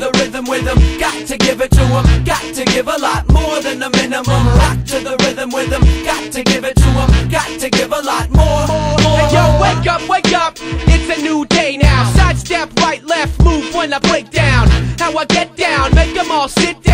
rhythm with them. Got to give it to them. Got to give a lot more than the minimum. Rock to the rhythm with them. Got to give it to them. Got to give a lot more. more hey, yo, wake up, wake up. It's a new day now. Sidestep, right, left, move when I break down. How I get down, make them all sit down.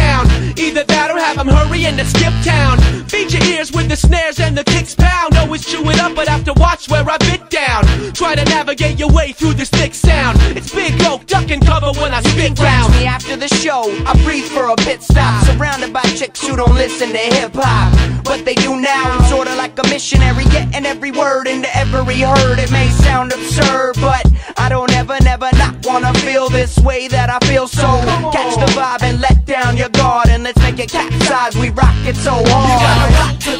Either that or have them hurrying to skip town. Feed your ears with the snares and the kicks pound. Always chew it up, but have to watch where I bit down. Try to navigate your way through this thick sound. It's big oak, duck and cover when I spit round. me after the show, I breathe for a pit stop. Surrounded by chicks who don't listen to hip hop. But they do now, I'm sorta like a missionary. Getting every word into every herd. It may sound absurd, but I don't ever, never not wanna feel this way that I feel so. Catch the vibe and let down your guard. And let's make it capsize, we rock it so hard. You gotta rock to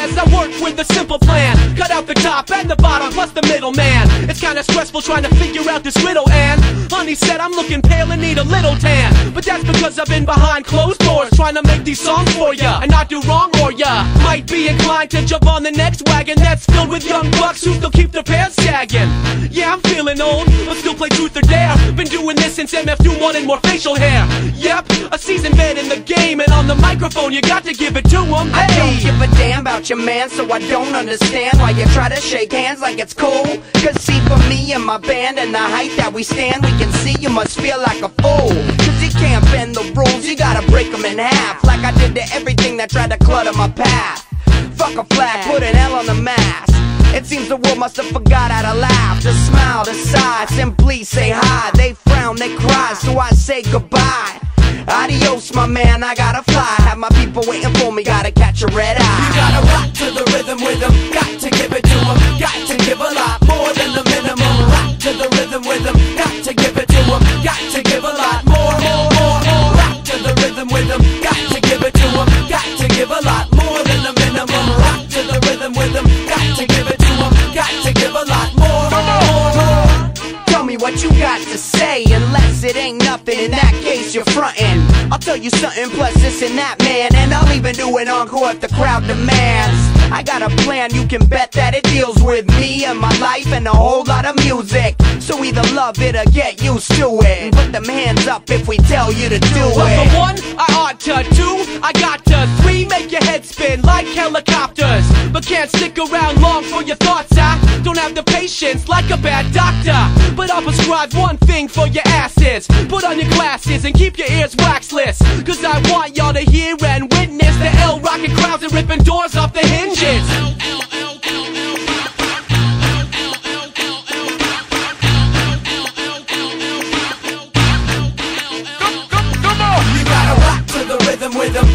as I work with a simple plan. Cut out the top and the bottom plus the middle man. It's kinda stressful trying to figure out this riddle and Honey said I'm looking pale and need a little tan. But that's because I've been behind closed doors trying to make these songs for ya and not do wrong. Might be inclined to jump on the next wagon that's filled with young bucks who still keep their pants sagging. Yeah, I'm feeling old, but still play truth or dare. Been doing this since MF2 wanted more facial hair. Yep, a seasoned vet in the game, and on the microphone you got to give it to him. I don't Hey, give a damn about your man, so I don't understand why you try to shake hands like it's cool. Cause see, for me and my band and the height that we stand, we can see you must feel like a fool. You bend the rules, you gotta break them in half. Like I did to everything that tried to clutter my path. Fuck a flag, put an L on the mask. It seems the world must have forgot how to laugh, Just smile, sigh, simply say hi. They frown, they cry, so I say goodbye. Adios, my man, I gotta fly. Have my people waiting for me, gotta catch a red You eye. gotta rock to the rhythm with them. To say, unless it ain't nothing. In that case, you're frontin'. I'll tell you something, plus this and that, man. And I'll even do an encore if the crowd demands. I got a plan, you can bet that it deals with me and my life and a whole lot of music. So either love it or get used to it. Put them hands up if we tell you to do it. for one, I ought to. Two, I got to. Three, make your head spin like helicopters. But can't stick around long for your thoughts like a bad doctor. But I'll prescribe one thing for your asses. Put on your glasses and keep your ears waxless. Cause I want y'all to hear and witness the L rocking crowds and ripping doors off the hinges. You gotta rock to the rhythm with